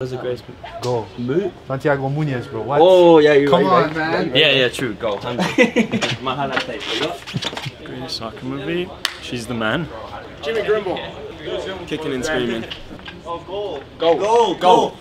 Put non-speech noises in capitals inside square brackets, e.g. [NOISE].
That's a great um, Go. move. Santiago Munez, bro. What? Oh yeah, you're Come right, on, right. man. Yeah, yeah, true. Go. [LAUGHS] Greatest soccer movie. She's the man. Jimmy Grimble, Kicking and screaming. Oh Go. Go. Go.